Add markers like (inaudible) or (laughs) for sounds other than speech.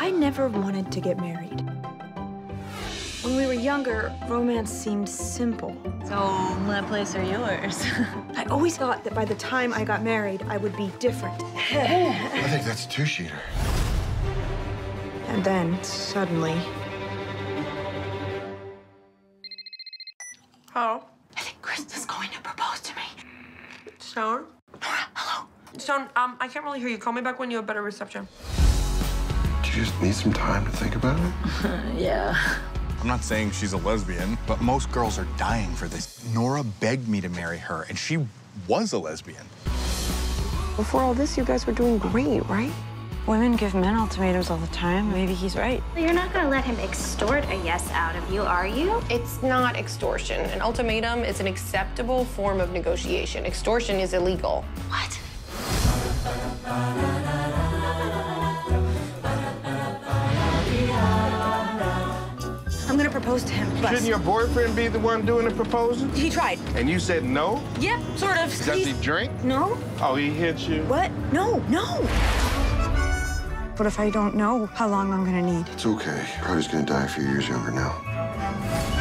I never wanted to get married. When we were younger, romance seemed simple. So, what place are yours? (laughs) I always thought that by the time I got married, I would be different. I think that's a two-sheeter. And then, suddenly, Hello? I think Chris is going to propose to me. Stone? Nora, Hello? Stone, um, I can't really hear you. Call me back when you have better reception. Do you just need some time to think about it? (laughs) yeah. I'm not saying she's a lesbian, but most girls are dying for this. Nora begged me to marry her, and she was a lesbian. Before all this, you guys were doing great, right? Women give men ultimatums all the time. Maybe he's right. You're not gonna let him extort a yes out of you, are you? It's not extortion. An ultimatum is an acceptable form of negotiation. Extortion is illegal. What? Gonna propose to him. Shouldn't your boyfriend be the one doing the proposing? He tried. And you said no? Yep, sort of. Does he drink? No. Oh, he hit you? What? No, no. What if I don't know how long I'm gonna need? It's okay. Probably just gonna die a few years younger now.